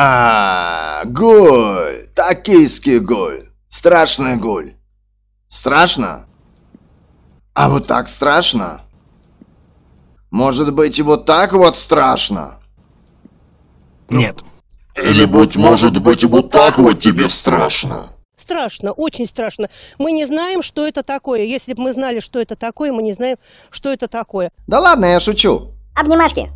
А, гуль, токийский гуль, страшный гуль. Страшно? А вот так страшно? Может быть и вот так вот страшно? Нет. Или, быть может быть, и вот так вот тебе страшно. Страшно, очень страшно. Мы не знаем, что это такое. Если бы мы знали, что это такое, мы не знаем, что это такое. Да ладно, я шучу. Обнимашки.